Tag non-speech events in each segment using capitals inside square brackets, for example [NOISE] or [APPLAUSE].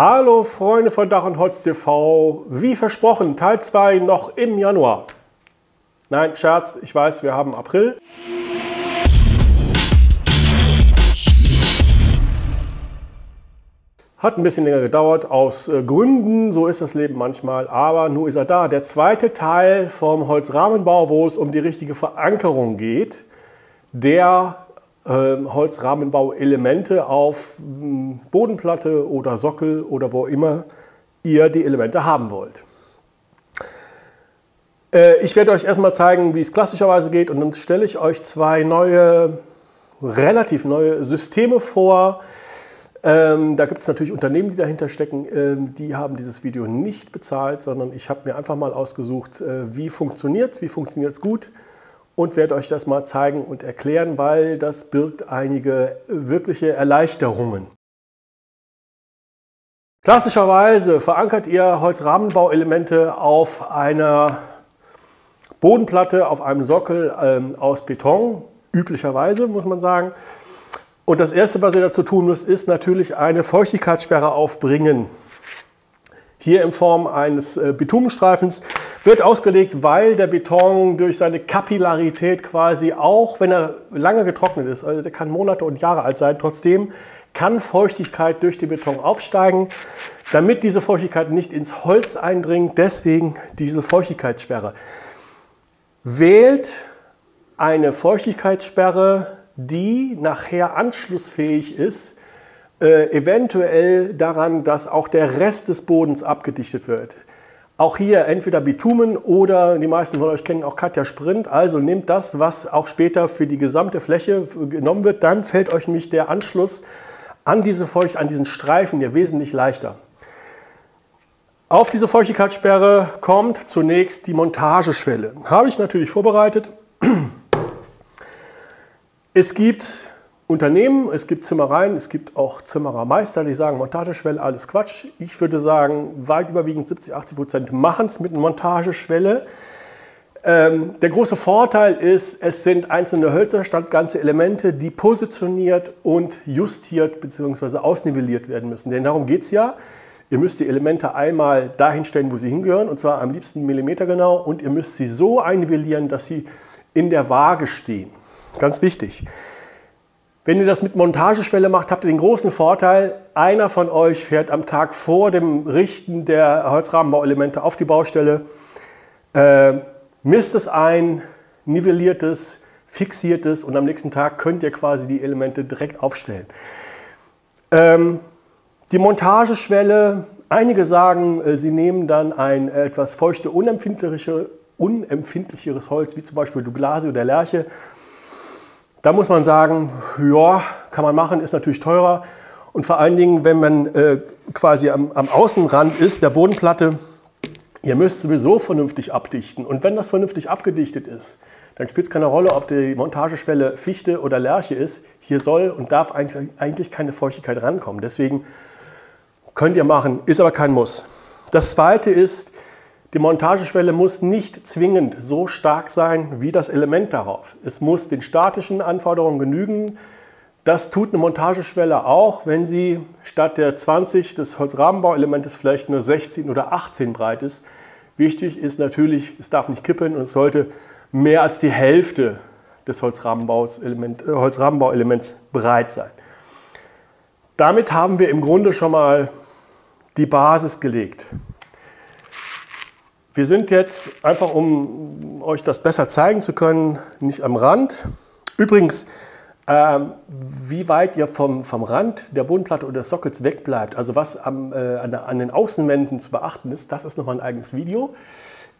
Hallo Freunde von Dach und Holz TV. Wie versprochen, Teil 2 noch im Januar. Nein, Scherz, ich weiß, wir haben April. Hat ein bisschen länger gedauert, aus äh, Gründen, so ist das Leben manchmal, aber nun ist er da. Der zweite Teil vom Holzrahmenbau, wo es um die richtige Verankerung geht, der Holzrahmenbauelemente auf hm, Bodenplatte oder Sockel oder wo immer ihr die Elemente haben wollt. Äh, ich werde euch erstmal zeigen, wie es klassischerweise geht und dann stelle ich euch zwei neue, relativ neue Systeme vor, ähm, da gibt es natürlich Unternehmen, die dahinter stecken, ähm, die haben dieses Video nicht bezahlt, sondern ich habe mir einfach mal ausgesucht, äh, wie funktioniert es, wie funktioniert es gut und werde euch das mal zeigen und erklären, weil das birgt einige wirkliche Erleichterungen. Klassischerweise verankert ihr Holzrahmenbauelemente auf einer Bodenplatte, auf einem Sockel ähm, aus Beton, üblicherweise muss man sagen. Und das Erste, was ihr dazu tun müsst, ist natürlich eine Feuchtigkeitssperre aufbringen. Hier in Form eines äh, Bitumenstreifens wird ausgelegt, weil der Beton durch seine Kapillarität quasi, auch wenn er lange getrocknet ist, also der kann Monate und Jahre alt sein, trotzdem kann Feuchtigkeit durch den Beton aufsteigen. Damit diese Feuchtigkeit nicht ins Holz eindringt, deswegen diese Feuchtigkeitssperre. Wählt eine Feuchtigkeitssperre die nachher anschlussfähig ist, äh, eventuell daran, dass auch der Rest des Bodens abgedichtet wird. Auch hier entweder Bitumen oder die meisten von euch kennen auch Katja Sprint. Also nehmt das, was auch später für die gesamte Fläche genommen wird. Dann fällt euch nämlich der Anschluss an diese Feucht, an diesen Streifen hier wesentlich leichter. Auf diese Feuchtigkeitssperre kommt zunächst die Montageschwelle. Habe ich natürlich vorbereitet. [CLEARS THROAT] Es gibt Unternehmen, es gibt Zimmereien, es gibt auch Zimmerermeister, die sagen, Montageschwelle, alles Quatsch. Ich würde sagen, weit überwiegend 70, 80 Prozent machen es mit einer Montageschwelle. Ähm, der große Vorteil ist, es sind einzelne Hölzer statt ganze Elemente, die positioniert und justiert bzw. ausnivelliert werden müssen. Denn darum geht es ja. Ihr müsst die Elemente einmal dahin stellen, wo sie hingehören, und zwar am liebsten Millimeter genau, und ihr müsst sie so einnivellieren, dass sie in der Waage stehen. Ganz wichtig. Wenn ihr das mit Montageschwelle macht, habt ihr den großen Vorteil, einer von euch fährt am Tag vor dem Richten der Holzrahmenbauelemente auf die Baustelle, äh, misst es ein, nivelliert es, fixiert es und am nächsten Tag könnt ihr quasi die Elemente direkt aufstellen. Ähm, die Montageschwelle, einige sagen, äh, sie nehmen dann ein etwas feuchte, unempfindlichere, unempfindlicheres Holz, wie zum Beispiel Douglasie oder Lerche da muss man sagen, ja, kann man machen, ist natürlich teurer. Und vor allen Dingen, wenn man äh, quasi am, am Außenrand ist, der Bodenplatte, ihr müsst sowieso vernünftig abdichten. Und wenn das vernünftig abgedichtet ist, dann spielt es keine Rolle, ob die Montageschwelle Fichte oder Lerche ist. Hier soll und darf eigentlich keine Feuchtigkeit rankommen. Deswegen könnt ihr machen, ist aber kein Muss. Das zweite ist, die Montageschwelle muss nicht zwingend so stark sein wie das Element darauf. Es muss den statischen Anforderungen genügen. Das tut eine Montageschwelle auch, wenn sie statt der 20 des Holzrahmenbauelementes vielleicht nur 16 oder 18 breit ist. Wichtig ist natürlich, es darf nicht kippen und es sollte mehr als die Hälfte des Holzrahmenbauelements, äh, Holzrahmenbauelements breit sein. Damit haben wir im Grunde schon mal die Basis gelegt. Wir sind jetzt, einfach um euch das besser zeigen zu können, nicht am Rand. Übrigens, äh, wie weit ihr vom, vom Rand der Bodenplatte oder des Sockets wegbleibt, also was am, äh, an, an, den Außenwänden zu beachten ist, das ist nochmal ein eigenes Video.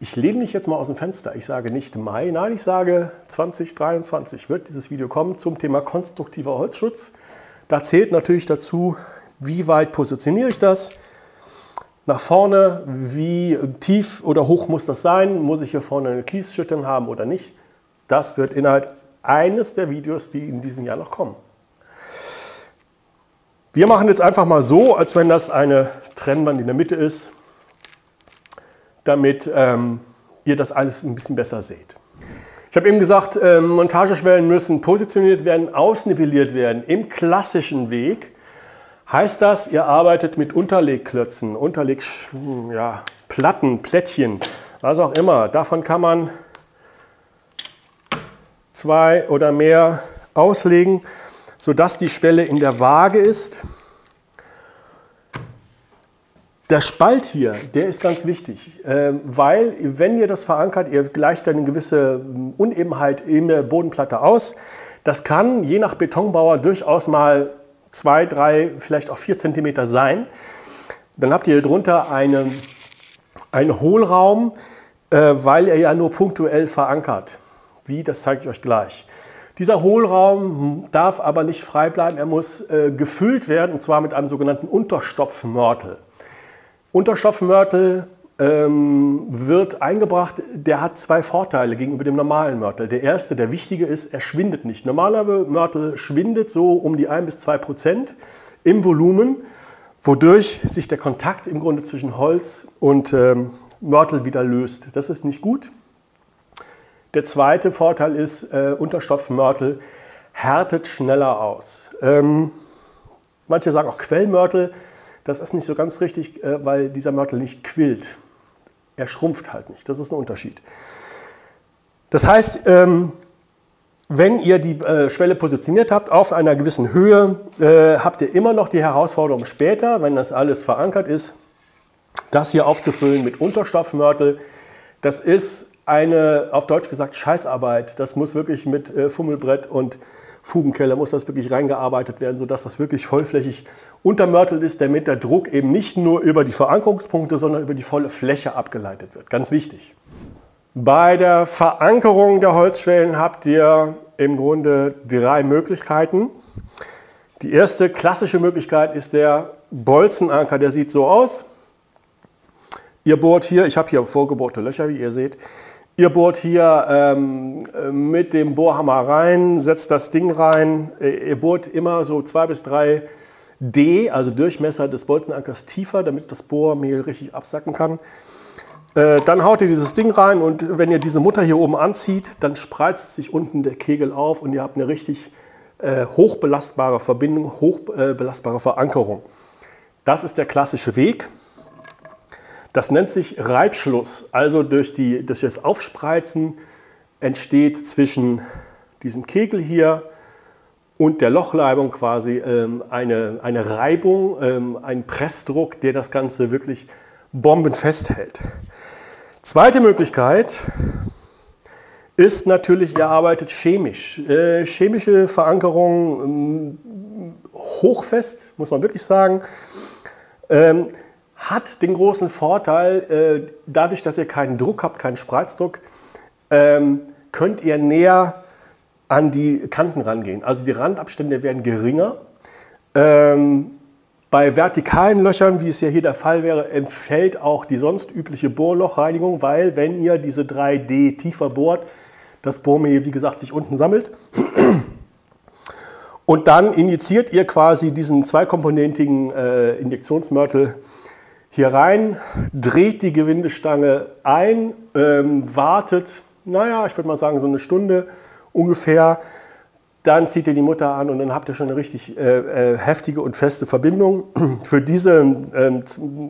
Ich lehne mich jetzt mal aus dem Fenster. Ich sage nicht Mai, nein, ich sage 2023 wird dieses Video kommen zum Thema konstruktiver Holzschutz. Da zählt natürlich dazu, wie weit positioniere ich das, nach vorne, wie tief oder hoch muss das sein? Muss ich hier vorne eine Kiesschüttung haben oder nicht? Das wird Inhalt eines der Videos, die in diesem Jahr noch kommen. Wir machen jetzt einfach mal so, als wenn das eine Trennwand in der Mitte ist, damit ähm, ihr das alles ein bisschen besser seht. Ich habe eben gesagt, ähm, Montageschwellen müssen positioniert werden, ausnivelliert werden im klassischen Weg. Heißt das, ihr arbeitet mit Unterlegklötzen, Unterlegplatten, ja, Plättchen, was auch immer. Davon kann man zwei oder mehr auslegen, sodass die Schwelle in der Waage ist. Der Spalt hier, der ist ganz wichtig, ähm, weil wenn ihr das verankert, ihr gleicht eine gewisse Unebenheit in der Bodenplatte aus. Das kann je nach Betonbauer durchaus mal zwei, drei, vielleicht auch vier Zentimeter sein. Dann habt ihr drunter eine, einen Hohlraum, äh, weil er ja nur punktuell verankert. Wie, das zeige ich euch gleich. Dieser Hohlraum darf aber nicht frei bleiben, er muss äh, gefüllt werden, und zwar mit einem sogenannten Unterstopfmörtel. Unterstoffmörtel ähm, wird eingebracht, der hat zwei Vorteile gegenüber dem normalen Mörtel. Der erste, der wichtige ist, er schwindet nicht. Normaler Mörtel schwindet so um die 1 bis 2 Prozent im Volumen, wodurch sich der Kontakt im Grunde zwischen Holz und ähm, Mörtel wieder löst. Das ist nicht gut. Der zweite Vorteil ist, äh, Unterstoffmörtel härtet schneller aus. Ähm, manche sagen auch Quellmörtel. Das ist nicht so ganz richtig, äh, weil dieser Mörtel nicht quillt. Er schrumpft halt nicht. Das ist ein Unterschied. Das heißt, ähm, wenn ihr die äh, Schwelle positioniert habt auf einer gewissen Höhe, äh, habt ihr immer noch die Herausforderung später, wenn das alles verankert ist, das hier aufzufüllen mit Unterstoffmörtel. Das ist eine, auf Deutsch gesagt, Scheißarbeit. Das muss wirklich mit Fummelbrett und Fugenkeller muss das wirklich reingearbeitet werden, sodass das wirklich vollflächig untermörtelt ist, damit der Druck eben nicht nur über die Verankerungspunkte, sondern über die volle Fläche abgeleitet wird. Ganz wichtig. Bei der Verankerung der Holzschwellen habt ihr im Grunde drei Möglichkeiten. Die erste klassische Möglichkeit ist der Bolzenanker, der sieht so aus. Ihr bohrt hier, ich habe hier vorgebohrte Löcher, wie ihr seht. Ihr bohrt hier ähm, mit dem Bohrhammer rein, setzt das Ding rein. Ihr bohrt immer so zwei bis drei D, also Durchmesser des Bolzenankers tiefer, damit das Bohrmehl richtig absacken kann. Äh, dann haut ihr dieses Ding rein und wenn ihr diese Mutter hier oben anzieht, dann spreizt sich unten der Kegel auf und ihr habt eine richtig äh, hochbelastbare Verbindung, hochbelastbare Verankerung. Das ist der klassische Weg. Das nennt sich Reibschluss. Also durch, die, durch das Aufspreizen entsteht zwischen diesem Kegel hier und der Lochleibung quasi ähm, eine, eine Reibung, ähm, ein Pressdruck, der das Ganze wirklich bombenfest hält. Zweite Möglichkeit ist natürlich, ihr arbeitet chemisch. Äh, chemische Verankerung ähm, hochfest, muss man wirklich sagen. Hat den großen Vorteil, äh, dadurch, dass ihr keinen Druck habt, keinen Spreizdruck, ähm, könnt ihr näher an die Kanten rangehen. Also die Randabstände werden geringer. Ähm, bei vertikalen Löchern, wie es ja hier der Fall wäre, entfällt auch die sonst übliche Bohrlochreinigung, weil wenn ihr diese 3D tiefer bohrt, das Bohrmehl, wie gesagt, sich unten sammelt. Und dann injiziert ihr quasi diesen zweikomponentigen äh, Injektionsmörtel hier rein, dreht die Gewindestange ein, ähm, wartet, naja, ich würde mal sagen so eine Stunde ungefähr. Dann zieht ihr die Mutter an und dann habt ihr schon eine richtig äh, äh, heftige und feste Verbindung. [CLEARS THROAT] Für diese, ähm,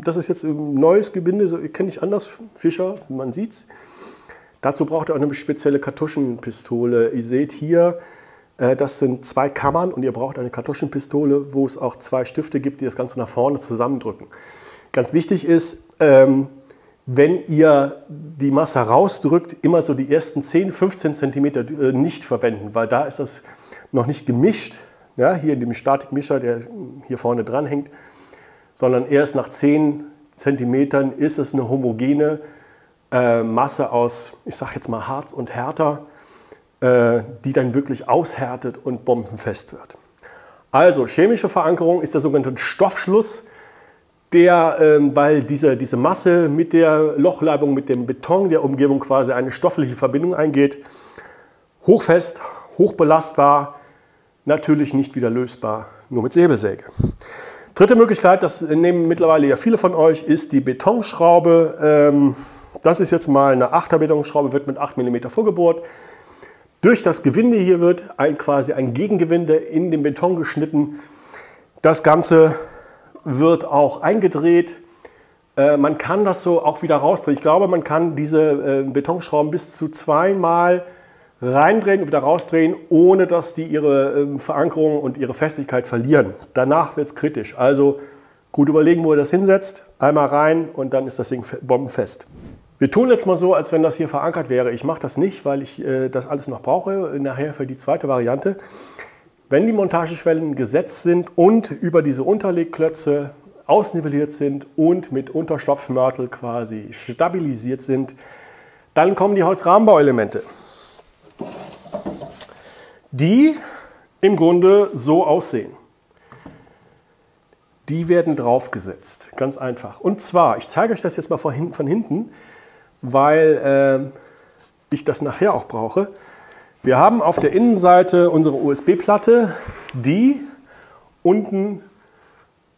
das ist jetzt ein neues Gebinde, so kenne ich anders, Fischer, man sieht's. Dazu braucht ihr auch eine spezielle Kartuschenpistole. Ihr seht hier, äh, das sind zwei Kammern und ihr braucht eine Kartuschenpistole, wo es auch zwei Stifte gibt, die das Ganze nach vorne zusammendrücken. Ganz wichtig ist, ähm, wenn ihr die Masse rausdrückt, immer so die ersten 10, 15 cm nicht verwenden, weil da ist das noch nicht gemischt, ja, hier in dem Statikmischer, der hier vorne dran hängt, sondern erst nach 10 cm ist es eine homogene äh, Masse aus, ich sage jetzt mal Harz und Härter, äh, die dann wirklich aushärtet und bombenfest wird. Also chemische Verankerung ist der sogenannte Stoffschluss der, ähm, weil diese, diese Masse mit der Lochleibung, mit dem Beton der Umgebung quasi eine stoffliche Verbindung eingeht, hochfest, hochbelastbar, natürlich nicht wieder lösbar, nur mit Säbelsäge. Dritte Möglichkeit, das nehmen mittlerweile ja viele von euch, ist die Betonschraube. Ähm, das ist jetzt mal eine 8er Betonschraube, wird mit 8 mm vorgebohrt. Durch das Gewinde hier wird ein, quasi ein Gegengewinde in den Beton geschnitten. Das Ganze wird auch eingedreht. Äh, man kann das so auch wieder rausdrehen. Ich glaube, man kann diese äh, Betonschrauben bis zu zweimal reindrehen und wieder rausdrehen, ohne dass die ihre ähm, Verankerung und ihre Festigkeit verlieren. Danach wird es kritisch. Also gut überlegen, wo ihr das hinsetzt. Einmal rein und dann ist das Ding bombenfest. Wir tun jetzt mal so, als wenn das hier verankert wäre. Ich mache das nicht, weil ich äh, das alles noch brauche, nachher für die zweite Variante. Wenn die Montageschwellen gesetzt sind und über diese Unterlegklötze ausnivelliert sind und mit Unterstopfmörtel quasi stabilisiert sind, dann kommen die Holzrahmenbauelemente, die im Grunde so aussehen. Die werden draufgesetzt, ganz einfach. Und zwar, ich zeige euch das jetzt mal von hinten, weil äh, ich das nachher auch brauche. Wir haben auf der Innenseite unsere USB-Platte, die unten,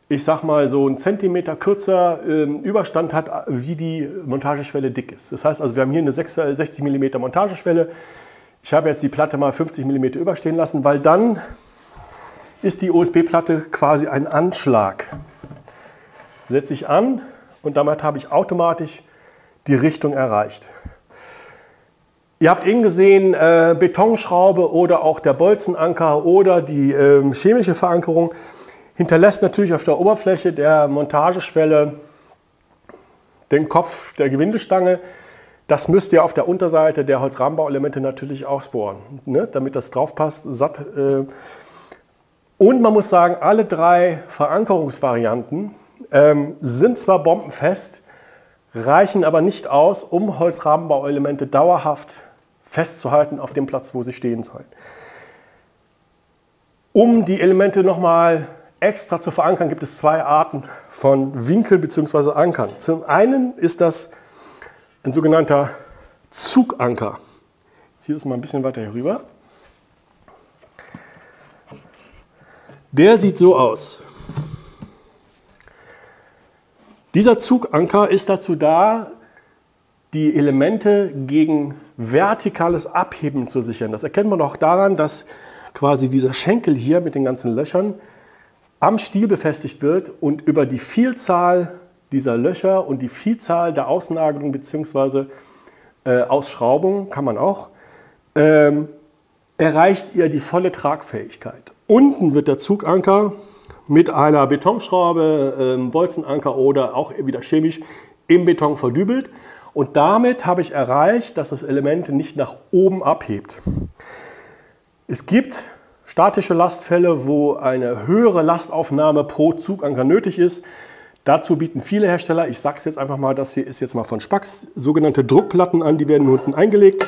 ich sag mal so einen Zentimeter kürzer äh, Überstand hat, wie die Montageschwelle dick ist. Das heißt also, wir haben hier eine 60 mm Montageschwelle. Ich habe jetzt die Platte mal 50 mm überstehen lassen, weil dann ist die USB-Platte quasi ein Anschlag. Setze ich an und damit habe ich automatisch die Richtung erreicht. Ihr habt eben gesehen, äh, Betonschraube oder auch der Bolzenanker oder die äh, chemische Verankerung hinterlässt natürlich auf der Oberfläche der Montageschwelle den Kopf der Gewindestange. Das müsst ihr auf der Unterseite der Holzrahmenbauelemente natürlich ausbohren, ne, damit das drauf passt, satt. Äh. Und man muss sagen, alle drei Verankerungsvarianten ähm, sind zwar bombenfest, reichen aber nicht aus, um Holzrahmenbauelemente dauerhaft festzuhalten auf dem Platz, wo sie stehen sollen. Um die Elemente nochmal extra zu verankern, gibt es zwei Arten von Winkel bzw. Ankern. Zum einen ist das ein sogenannter Zuganker. Ich ziehe das mal ein bisschen weiter hier rüber. Der sieht so aus. Dieser Zuganker ist dazu da, die Elemente gegen vertikales Abheben zu sichern. Das erkennt man auch daran, dass quasi dieser Schenkel hier mit den ganzen Löchern am Stiel befestigt wird und über die Vielzahl dieser Löcher und die Vielzahl der Ausnagelungen bzw. Äh, Ausschraubungen, kann man auch, ähm, erreicht ihr die volle Tragfähigkeit. Unten wird der Zuganker mit einer Betonschraube, ähm, Bolzenanker oder auch wieder chemisch im Beton verdübelt und damit habe ich erreicht, dass das Element nicht nach oben abhebt. Es gibt statische Lastfälle, wo eine höhere Lastaufnahme pro Zuganker nötig ist. Dazu bieten viele Hersteller, ich sage es jetzt einfach mal, das hier ist jetzt mal von Spax, sogenannte Druckplatten an, die werden unten eingelegt,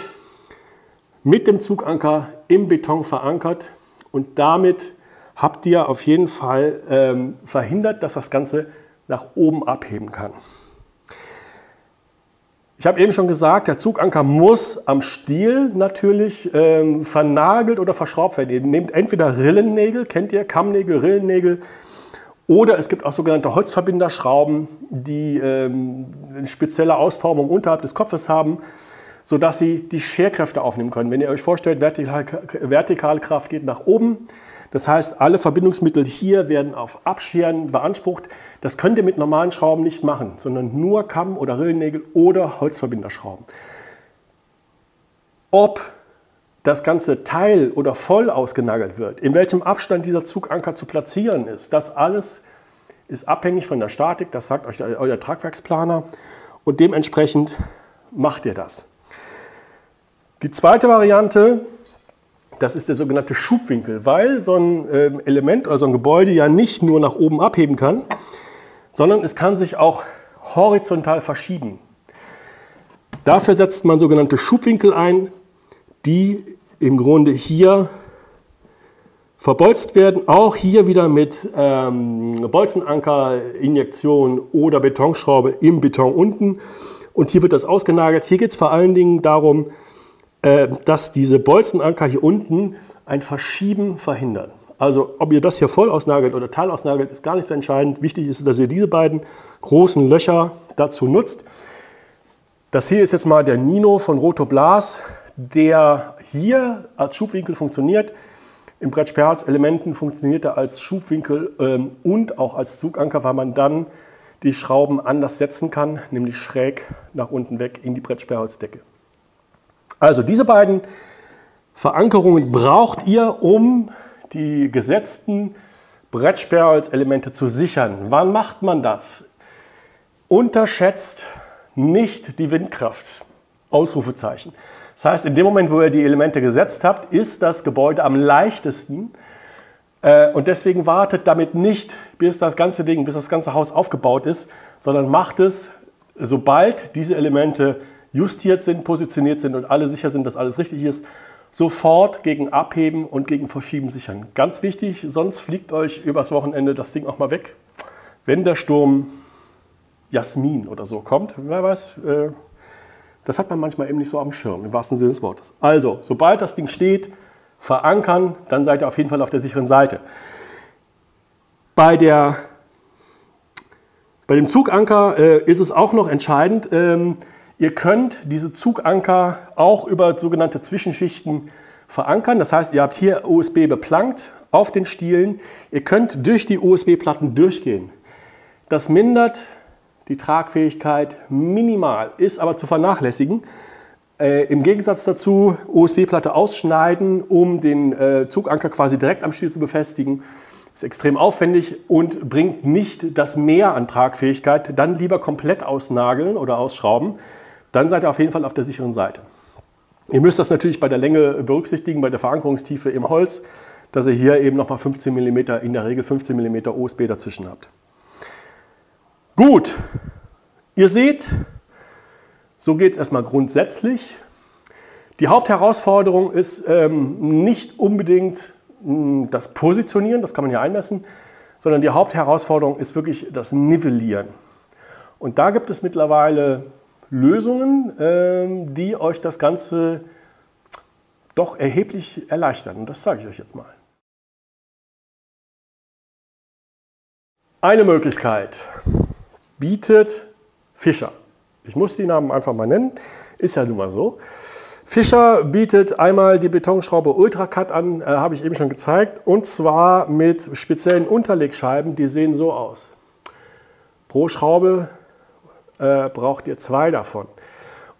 mit dem Zuganker im Beton verankert und damit habt ihr auf jeden Fall ähm, verhindert, dass das Ganze nach oben abheben kann. Ich habe eben schon gesagt, der Zuganker muss am Stiel natürlich ähm, vernagelt oder verschraubt werden. Ihr nehmt entweder Rillennägel, kennt ihr, Kammnägel, Rillennägel, oder es gibt auch sogenannte Holzverbinderschrauben, die ähm, eine spezielle Ausformung unterhalb des Kopfes haben, sodass sie die Scherkräfte aufnehmen können. Wenn ihr euch vorstellt, Vertikal, Vertikalkraft geht nach oben, das heißt, alle Verbindungsmittel hier werden auf Abscheren beansprucht. Das könnt ihr mit normalen Schrauben nicht machen, sondern nur Kamm- oder Rillennägel oder Holzverbinderschrauben. Ob das ganze Teil oder voll ausgenagelt wird, in welchem Abstand dieser Zuganker zu platzieren ist, das alles ist abhängig von der Statik, das sagt euch euer Tragwerksplaner und dementsprechend macht ihr das. Die zweite Variante das ist der sogenannte Schubwinkel, weil so ein ähm, Element oder so ein Gebäude ja nicht nur nach oben abheben kann, sondern es kann sich auch horizontal verschieben. Dafür setzt man sogenannte Schubwinkel ein, die im Grunde hier verbolzt werden, auch hier wieder mit ähm, Bolzenankerinjektion oder Betonschraube im Beton unten. Und hier wird das ausgenagelt. Hier geht es vor allen Dingen darum, äh, dass diese Bolzenanker hier unten ein Verschieben verhindern. Also ob ihr das hier voll ausnagelt oder teilausnagelt, ist gar nicht so entscheidend. Wichtig ist, dass ihr diese beiden großen Löcher dazu nutzt. Das hier ist jetzt mal der Nino von Rotoblas, der hier als Schubwinkel funktioniert. Im Brettsperrholz-Elementen funktioniert er als Schubwinkel ähm, und auch als Zuganker, weil man dann die Schrauben anders setzen kann, nämlich schräg nach unten weg in die Brettsperrholzdecke. Also diese beiden Verankerungen braucht ihr, um die gesetzten Brettsperrholz-Elemente zu sichern. Wann macht man das? Unterschätzt nicht die Windkraft. Ausrufezeichen. Das heißt, in dem Moment, wo ihr die Elemente gesetzt habt, ist das Gebäude am leichtesten. Äh, und deswegen wartet damit nicht, bis das ganze Ding, bis das ganze Haus aufgebaut ist, sondern macht es, sobald diese Elemente justiert sind, positioniert sind und alle sicher sind, dass alles richtig ist, sofort gegen Abheben und gegen Verschieben sichern. Ganz wichtig, sonst fliegt euch übers Wochenende das Ding auch mal weg. Wenn der Sturm Jasmin oder so kommt, wer weiß, äh, das hat man manchmal eben nicht so am Schirm, im wahrsten Sinne des Wortes. Also, sobald das Ding steht, verankern, dann seid ihr auf jeden Fall auf der sicheren Seite. Bei, der, bei dem Zuganker äh, ist es auch noch entscheidend, ähm, ihr könnt diese Zuganker auch über sogenannte Zwischenschichten verankern. Das heißt, ihr habt hier USB beplankt auf den Stielen. Ihr könnt durch die USB-Platten durchgehen. Das mindert die Tragfähigkeit minimal, ist aber zu vernachlässigen. Äh, Im Gegensatz dazu USB-Platte ausschneiden, um den äh, Zuganker quasi direkt am Stiel zu befestigen, ist extrem aufwendig und bringt nicht das Mehr an Tragfähigkeit. Dann lieber komplett ausnageln oder ausschrauben. Dann seid ihr auf jeden Fall auf der sicheren Seite. Ihr müsst das natürlich bei der Länge berücksichtigen, bei der Verankerungstiefe im Holz, dass ihr hier eben nochmal 15 mm, in der Regel 15 mm USB dazwischen habt. Gut, ihr seht, so geht es erstmal grundsätzlich. Die Hauptherausforderung ist ähm, nicht unbedingt mh, hm, das Positionieren, das kann man ja einmessen, sondern die Hauptherausforderung ist wirklich das Nivellieren. Und da gibt es mittlerweile Lösungen, ähm, die euch das Ganze doch erheblich erleichtern. Und das zeige ich euch jetzt mal. Eine Möglichkeit bietet Fischer. Ich muss die Namen einfach mal nennen, ist ja nun mal so. Fischer bietet einmal die Betonschraube Ultracut an, äh, habe ich eben schon gezeigt, und zwar mit speziellen Unterlegscheiben, die sehen so aus. Pro Schraube äh, braucht ihr zwei davon.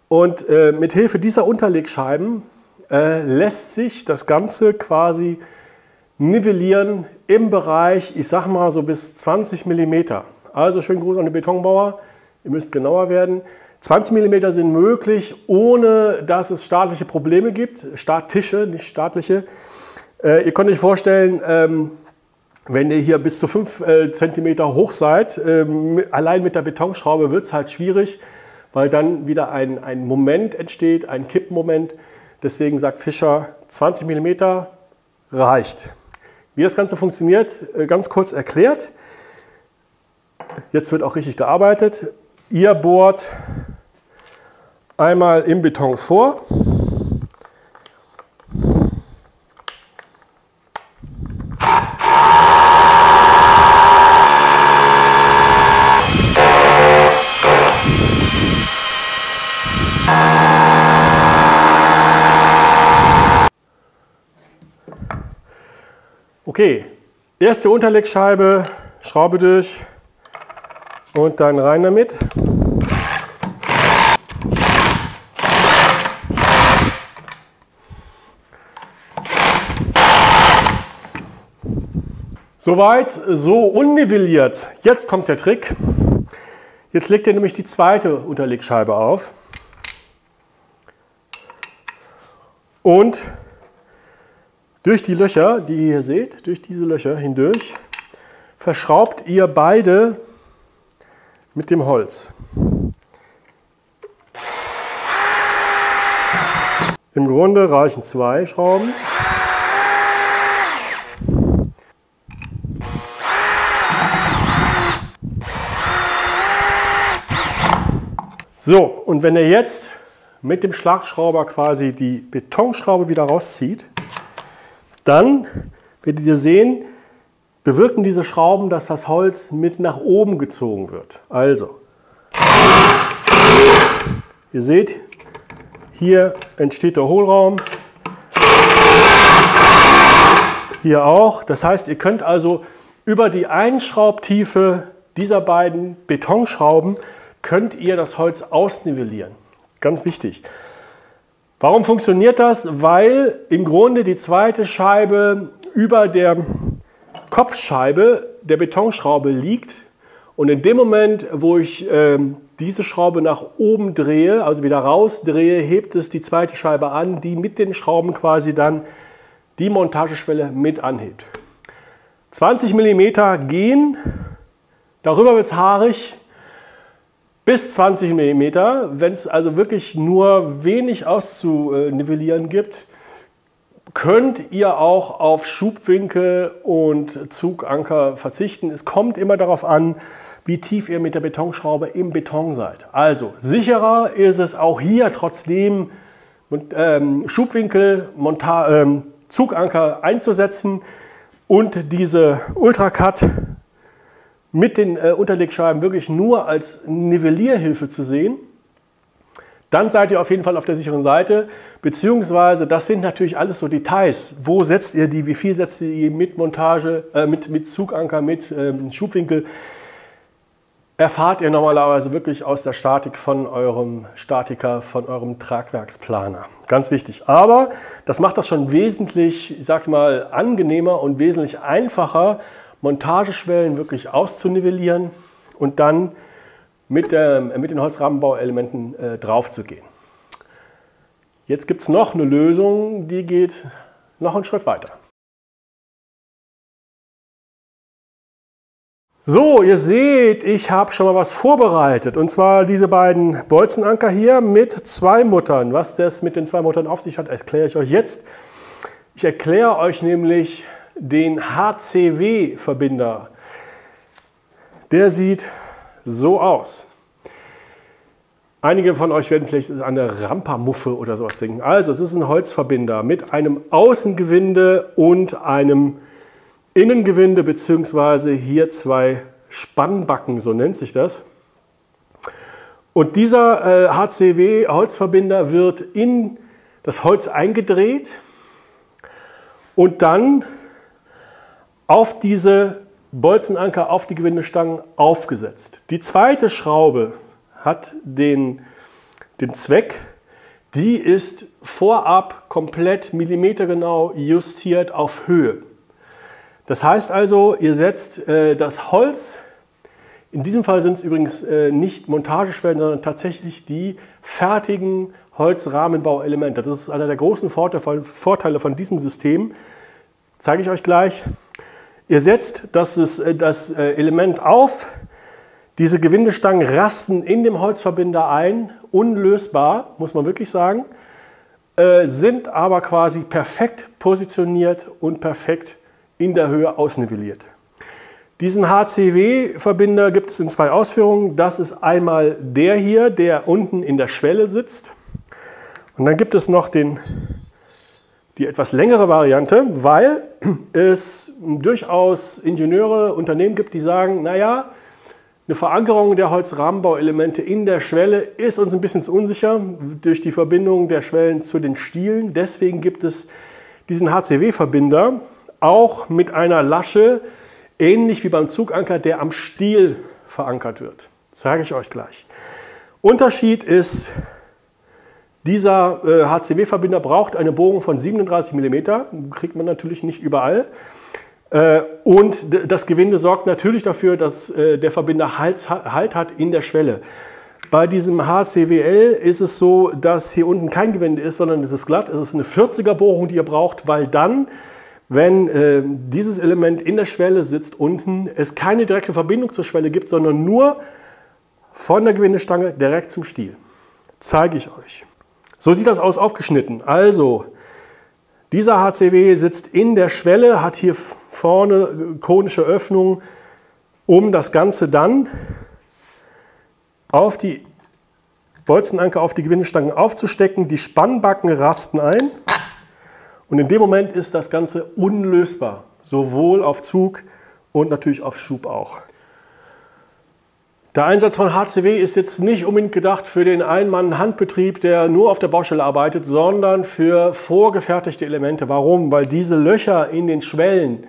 Und äh, mit Hilfe dieser Unterlegscheiben äh, lässt sich das Ganze quasi nivellieren im Bereich, ich sag mal so bis 20 Millimeter. Also schön Gruß an den Betonbauer. Ihr müsst genauer werden. 20 mm sind möglich, ohne dass es staatliche Probleme gibt. Starttische, nicht staatliche. Äh, ihr könnt euch vorstellen, ähm, wenn ihr hier bis zu 5 äh, cm hoch seid, ähm, allein mit der Betonschraube wird es halt schwierig, weil dann wieder ein, ein Moment entsteht, ein Kippmoment. Deswegen sagt Fischer, 20 mm reicht. Wie das Ganze funktioniert, äh, ganz kurz erklärt. Jetzt wird auch richtig gearbeitet. Ihr bohrt einmal im Beton vor. Okay, erste Unterlegscheibe, Schraube durch. Und dann rein damit. Soweit, so unnivelliert. Jetzt kommt der Trick. Jetzt legt ihr nämlich die zweite Unterlegscheibe auf. Und durch die Löcher, die ihr hier seht, durch diese Löcher hindurch, verschraubt ihr beide mit dem Holz. Im Grunde reichen zwei Schrauben. So, und wenn ihr jetzt mit dem Schlagschrauber quasi die Betonschraube wieder rauszieht, dann werdet ihr sehen, bewirken diese Schrauben, dass das Holz mit nach oben gezogen wird. Also, ihr seht, hier entsteht der Hohlraum. Hier auch. Das heißt, ihr könnt also über die Einschraubtiefe dieser beiden Betonschrauben könnt ihr das Holz ausnivellieren. Ganz wichtig. Warum funktioniert das? Weil im Grunde die zweite Scheibe über der Kopfscheibe der Betonschraube liegt und in dem Moment, wo ich äh, diese Schraube nach oben drehe, also wieder rausdrehe, hebt es die zweite Scheibe an, die mit den Schrauben quasi dann die Montageschwelle mit anhebt. 20 mm gehen, darüber wird es haarig, bis 20 mm. Wenn es also wirklich nur wenig auszunivellieren gibt, könnt ihr auch auf Schubwinkel und Zuganker verzichten. Es kommt immer darauf an, wie tief ihr mit der Betonschraube im Beton seid. Also sicherer ist es auch hier trotzdem ähm, Schubwinkel, ähm, Zuganker einzusetzen und diese Ultracut mit den äh, Unterlegscheiben wirklich nur als Nivellierhilfe zu sehen, dann seid ihr auf jeden Fall auf der sicheren Seite. Beziehungsweise, das sind natürlich alles so Details. Wo setzt ihr die, wie viel setzt ihr mit Montage, äh, mit, mit Zuganker, mit ähm, Schubwinkel? Erfahrt ihr normalerweise wirklich aus der Statik von eurem Statiker, von eurem Tragwerksplaner. Ganz wichtig. Aber das macht das schon wesentlich, ich sag mal, angenehmer und wesentlich einfacher, Montageschwellen wirklich auszunivellieren und dann mit, der, mit den Holzrahmenbauelementen äh, drauf zu gehen. Jetzt gibt es noch eine Lösung, die geht noch einen Schritt weiter. So, ihr seht, ich habe schon mal was vorbereitet. Und zwar diese beiden Bolzenanker hier mit zwei Muttern. Was das mit den zwei Muttern auf sich hat, erkläre ich euch jetzt. Ich erkläre euch nämlich den HCW-Verbinder. Der sieht so aus. Einige von euch werden vielleicht an eine Rampermuffe oder sowas denken. Also es ist ein Holzverbinder mit einem Außengewinde und einem Innengewinde beziehungsweise hier zwei Spannbacken, so nennt sich das. Und dieser äh, HCW-Holzverbinder wird in das Holz eingedreht und dann auf diese Bolzenanker, auf die Gewindestangen aufgesetzt. Die zweite Schraube hat den, den Zweck, die ist vorab komplett millimetergenau justiert auf Höhe. Das heißt also, ihr setzt äh, das Holz, in diesem Fall sind es übrigens äh, nicht Montageschwellen, sondern tatsächlich die fertigen Holzrahmenbauelemente. Das ist einer der großen Vorteile von diesem System. Zeige ich euch gleich. Ihr setzt das, äh, das äh, Element auf, diese Gewindestangen rasten in dem Holzverbinder ein, unlösbar, muss man wirklich sagen, äh, sind aber quasi perfekt positioniert und perfekt in der Höhe ausnivelliert. Diesen HCW-Verbinder gibt es in zwei Ausführungen. Das ist einmal der hier, der unten in der Schwelle sitzt. Und dann gibt es noch den die etwas längere Variante, weil es durchaus Ingenieure, Unternehmen gibt, die sagen, naja, eine Verankerung der Holzrahmenbauelemente in der Schwelle ist uns ein bisschen zu unsicher durch die Verbindung der Schwellen zu den Stielen. Deswegen gibt es diesen HCW-Verbinder auch mit einer Lasche, ähnlich wie beim Zuganker, der am Stiel verankert wird. Das sage ich euch gleich. Unterschied ist, dieser äh, HCW-Verbinder braucht eine Bohrung von 37 mm, kriegt man natürlich nicht überall. Äh, und das Gewinde sorgt natürlich dafür, dass äh, der Verbinder Halt, halt hat in der Schwelle. Bei diesem HCWL ist es so, dass hier unten kein Gewinde ist, sondern es ist glatt. Es ist eine 40er Bohrung, die ihr braucht, weil dann, wenn äh, dieses Element in der Schwelle sitzt unten, es keine direkte Verbindung zur Schwelle gibt, sondern nur von der Gewindestange direkt zum Stiel. Zeige ich euch. So sieht das aus aufgeschnitten. Also, dieser HCW sitzt in der Schwelle, hat hier vorne konische Öffnungen, um das Ganze dann auf die Bolzenanker, auf die Gewindestangen aufzustecken. Die Spannbacken rasten ein und in dem Moment ist das Ganze unlösbar, sowohl auf Zug und natürlich auf Schub auch. Der Einsatz von HCW ist jetzt nicht unbedingt gedacht für den Ein-Mann-Handbetrieb, der nur auf der Baustelle arbeitet, sondern für vorgefertigte Elemente. Warum? Weil diese Löcher in den Schwellen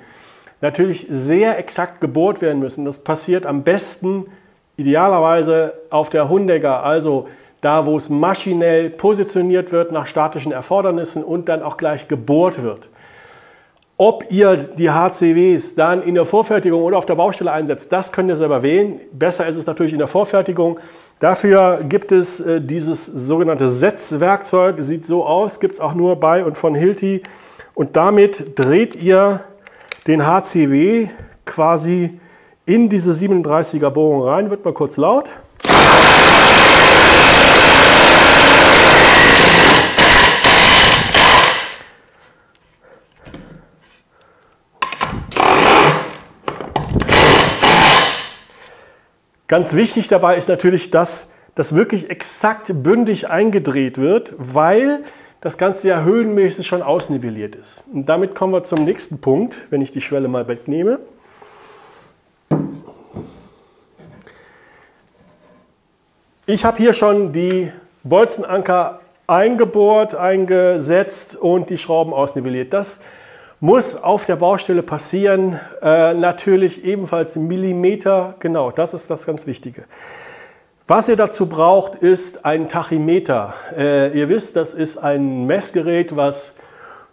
natürlich sehr exakt gebohrt werden müssen. Das passiert am besten idealerweise auf der Hundegger, also da, wo es maschinell positioniert wird nach statischen Erfordernissen und dann auch gleich gebohrt wird. Ob ihr die HCWs dann in der Vorfertigung oder auf der Baustelle einsetzt, das könnt ihr selber wählen. Besser ist es natürlich in der Vorfertigung. Dafür gibt es äh, dieses sogenannte Setzwerkzeug, sieht so aus, gibt es auch nur bei und von Hilti. Und damit dreht ihr den HCW quasi in diese 37er Bohrung rein. Wird mal kurz laut. Ganz wichtig dabei ist natürlich, dass das wirklich exakt bündig eingedreht wird, weil das Ganze ja höhenmäßig schon ausnivelliert ist. Und damit kommen wir zum nächsten Punkt, wenn ich die Schwelle mal wegnehme. Ich habe hier schon die Bolzenanker eingebohrt, eingesetzt und die Schrauben ausnivelliert. Das muss auf der Baustelle passieren. Äh, natürlich ebenfalls Millimeter genau, das ist das ganz Wichtige. Was ihr dazu braucht, ist ein Tachymeter. Äh, ihr wisst, das ist ein Messgerät, was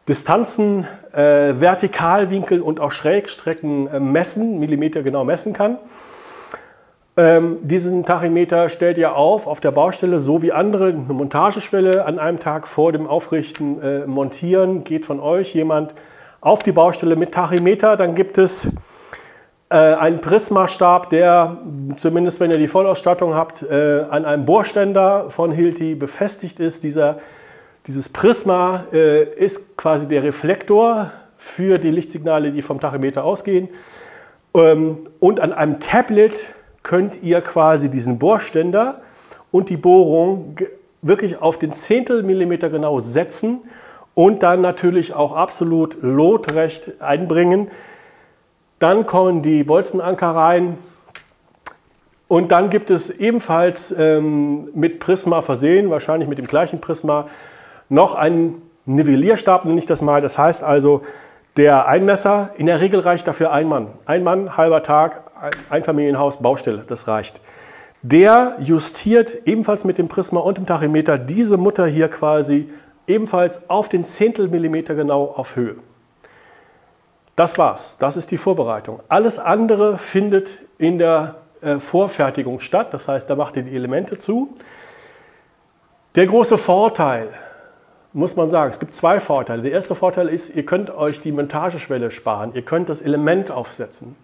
Distanzen, äh, Vertikalwinkel und auch Schrägstrecken äh, messen, Millimeter genau messen kann. Ähm, diesen Tachymeter stellt ihr auf auf der Baustelle, so wie andere eine Montageschwelle an einem Tag vor dem Aufrichten äh, montieren. Geht von euch jemand auf die Baustelle mit Tachymeter, dann gibt es äh, einen Prismastab, der zumindest wenn ihr die Vollausstattung habt, äh, an einem Bohrständer von Hilti befestigt ist. Dieser, dieses Prisma äh, ist quasi der Reflektor für die Lichtsignale, die vom Tachymeter ausgehen. Ähm, und an einem Tablet könnt ihr quasi diesen Bohrständer und die Bohrung wirklich auf den Zehntel Millimeter genau setzen und dann natürlich auch absolut lotrecht einbringen. Dann kommen die Bolzenanker rein. Und dann gibt es ebenfalls ähm, mit Prisma versehen, wahrscheinlich mit dem gleichen Prisma, noch einen Nivellierstab, nenne ich das mal. Das heißt also, der Einmesser, in der Regel reicht dafür ein Mann. Ein Mann, halber Tag, Einfamilienhaus, Baustelle, das reicht. Der justiert ebenfalls mit dem Prisma und dem Tachymeter diese Mutter hier quasi ebenfalls auf den Zehntelmillimeter genau auf Höhe. Das war's. Das ist die Vorbereitung. Alles andere findet in der äh, Vorfertigung statt. Das heißt, da macht ihr die Elemente zu. Der große Vorteil, muss man sagen, es gibt zwei Vorteile. Der erste Vorteil ist, ihr könnt euch die Montageschwelle sparen. Ihr könnt das Element aufsetzen.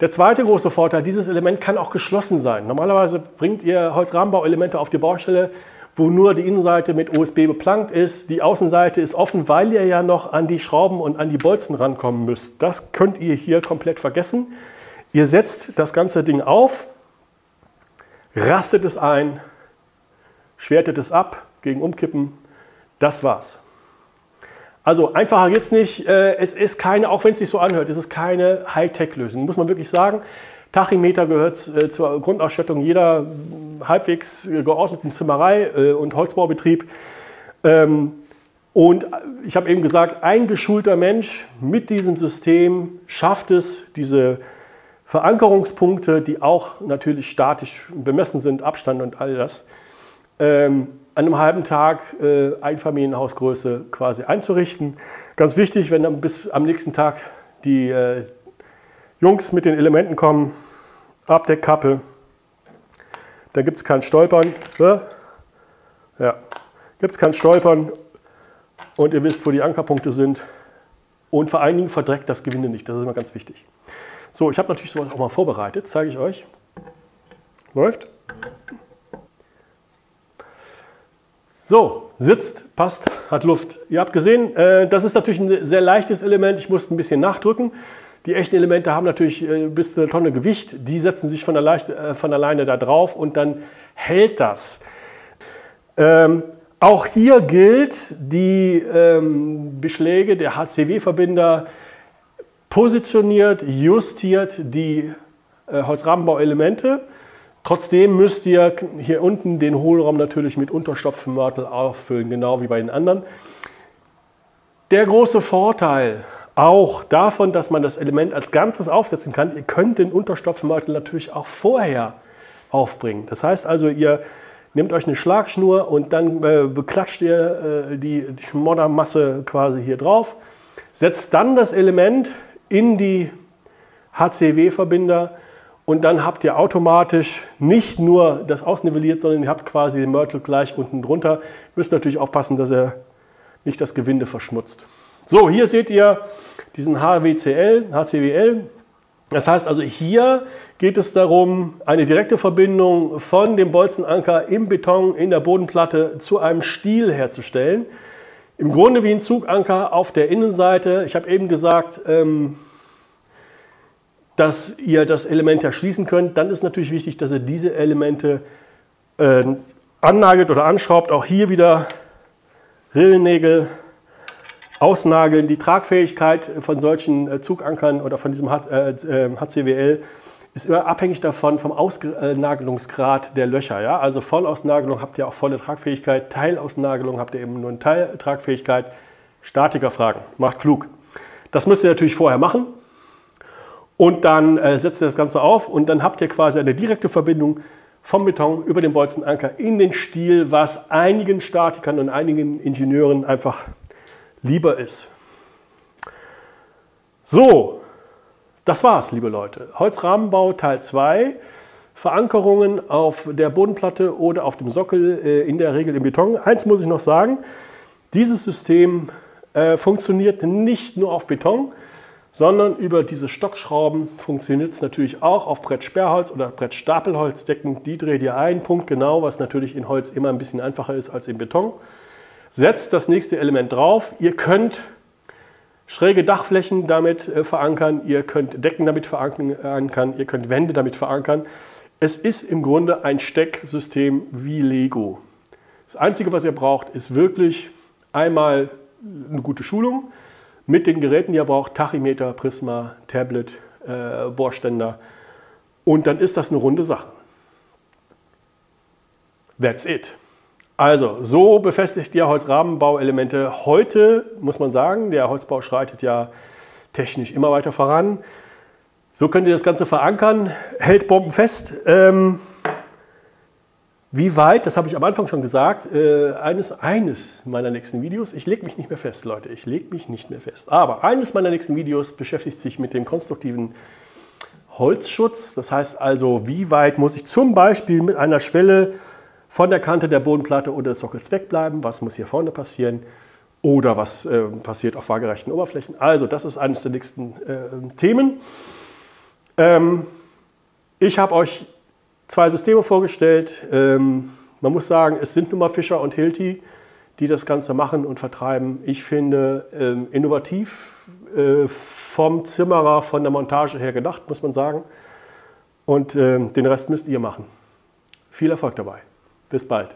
Der zweite große Vorteil, dieses Element kann auch geschlossen sein. Normalerweise bringt ihr Holzrahmenbauelemente auf die Baustelle, wo nur die Innenseite mit OSB beplankt ist. Die Außenseite ist offen, weil ihr ja noch an die Schrauben und an die Bolzen rankommen müsst. Das könnt ihr hier komplett vergessen. Ihr setzt das ganze Ding auf, rastet es ein, schwertet es ab gegen Umkippen. Das war's. Also einfacher geht's nicht. Äh, es ist keine, auch wenn es sich so anhört, es ist keine Hightech-Lösung, muss man wirklich sagen. Tachymeter gehört äh, zur Grundausstattung jeder halbwegs geordneten Zimmerei äh, und Holzbaubetrieb. Ähm, und ich habe eben gesagt, ein geschulter Mensch mit diesem System schafft es, diese Verankerungspunkte, die auch natürlich statisch bemessen sind, Abstand und all das, ähm, an einem halben Tag äh, Einfamilienhausgröße quasi einzurichten. Ganz wichtig, wenn dann bis am nächsten Tag die äh, Jungs mit den Elementen kommen, Abdeckkappe, da gibt es kein Stolpern. Ne? Ja, gibt es kein Stolpern und ihr wisst, wo die Ankerpunkte sind. Und vor allen Dingen verdreckt das Gewinde nicht, das ist immer ganz wichtig. So, ich habe natürlich sowas auch mal vorbereitet, zeige ich euch. Läuft. So, sitzt, passt, hat Luft. Ihr habt gesehen, äh, das ist natürlich ein sehr leichtes Element. Ich musste ein bisschen nachdrücken. Die echten Elemente haben natürlich äh, bis zu einer Tonne Gewicht. Die setzen sich von, äh, von alleine da drauf und dann hält das. Ähm, auch hier gilt, die ähm, Beschläge der HCW-Verbinder positioniert, justiert die äh, Holzrahmenbauelemente Trotzdem müsst ihr hier unten den Hohlraum natürlich mit Unterstopfmörtel auffüllen, genau wie bei den anderen. Der große Vorteil auch davon, dass man das Element als Ganzes aufsetzen kann, ihr könnt den Unterstopfmörtel natürlich auch vorher aufbringen. Das heißt also, ihr nehmt euch eine Schlagschnur und dann äh, beklatscht ihr äh, die, die Schmoddermasse quasi hier drauf, setzt dann das Element in die HCW-Verbinder und dann habt ihr automatisch nicht nur das ausnivelliert, sondern ihr habt quasi den Mörtel gleich unten drunter. Ihr müsst natürlich aufpassen, dass er nicht das Gewinde verschmutzt. So, hier seht ihr diesen HWCL, HCWL. Das heißt also, hier geht es darum, eine direkte Verbindung von dem Bolzenanker im Beton in der Bodenplatte zu einem Stiel herzustellen. Im Grunde wie ein Zuganker auf der Innenseite. Ich habe eben gesagt, ähm, dass ihr das Element erschließen könnt. Dann ist natürlich wichtig, dass ihr diese Elemente äh, annagelt oder anschraubt. Auch hier wieder Rillennägel ausnageln. Die Tragfähigkeit von solchen äh, Zugankern oder von diesem HCWL äh, ist immer abhängig davon vom Ausnagelungsgrad der Löcher. Ja? Also Vollausnagelung habt ihr auch volle Tragfähigkeit, Teilausnagelung habt ihr eben nur eine Teiltragfähigkeit. Statikerfragen, macht klug. Das müsst ihr natürlich vorher machen und dann äh, setzt ihr das Ganze auf und dann habt ihr quasi eine direkte Verbindung vom Beton über den Bolzenanker in den Stiel, was einigen Statikern und einigen Ingenieuren einfach lieber ist. So, das war's, liebe Leute. Holzrahmenbau Teil 2. Verankerungen auf der Bodenplatte oder auf dem Sockel, äh, in der Regel im Beton. Eins muss ich noch sagen, dieses System äh, funktioniert nicht nur auf Beton, sondern über diese Stockschrauben funktioniert es natürlich auch auf Brettsperrholz oder Brettstapelholzdecken. Die dreht ihr ein, Punkt genau, was natürlich in Holz immer ein bisschen einfacher ist als im Beton. Setzt das nächste Element drauf. Ihr könnt schräge Dachflächen damit äh, verankern, ihr könnt Decken damit verankern, ihr könnt Wände damit verankern. Es ist im Grunde ein Stecksystem wie Lego. Das Einzige, was ihr braucht, ist wirklich einmal eine gute Schulung mit den Geräten, die ihr braucht, Tachymeter, Prisma, Tablet, äh, Bohrständer. Und dann ist das eine runde Sache. That's it. Also, so befestigt ihr Holzrahmenbauelemente. Heute muss man sagen, der Holzbau schreitet ja technisch immer weiter voran. So könnt ihr das Ganze verankern, hält bombenfest. Ähm, wie weit, das habe ich am Anfang schon gesagt, äh, eines, eines meiner nächsten Videos, ich lege mich nicht mehr fest, Leute, ich lege mich nicht mehr fest. Aber eines meiner nächsten Videos beschäftigt sich mit dem konstruktiven Holzschutz. Das heißt also, wie weit muss ich zum Beispiel mit einer Schwelle von der Kante der Bodenplatte oder des Sockels wegbleiben? Was muss hier vorne passieren? Oder was äh, passiert auf waagerechten Oberflächen? Also, das ist eines der nächsten äh, Themen. Ähm, ich habe euch zwei Systeme vorgestellt. Ähm, man muss sagen, es sind nun mal Fischer und Hilti, die das Ganze machen und vertreiben. Ich finde ähm, innovativ äh, vom Zimmerer, von der Montage her gedacht, muss man sagen. Und ähm, den Rest müsst ihr machen. Viel Erfolg dabei. Bis bald.